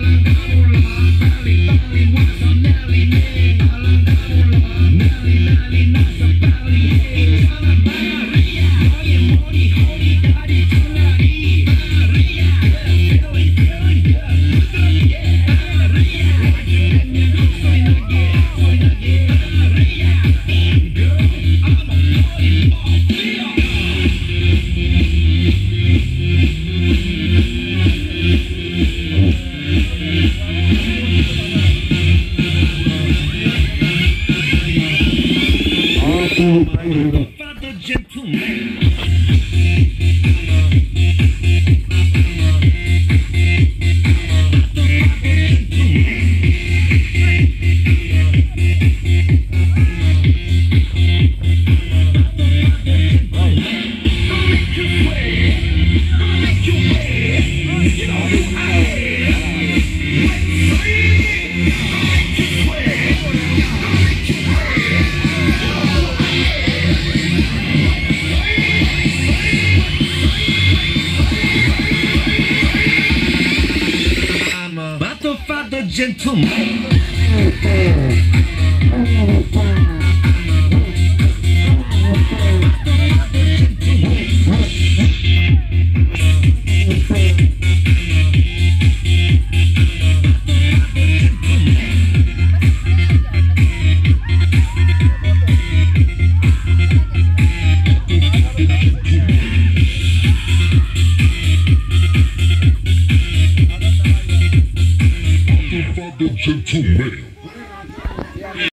Bye. Father gentleman. About to fight The to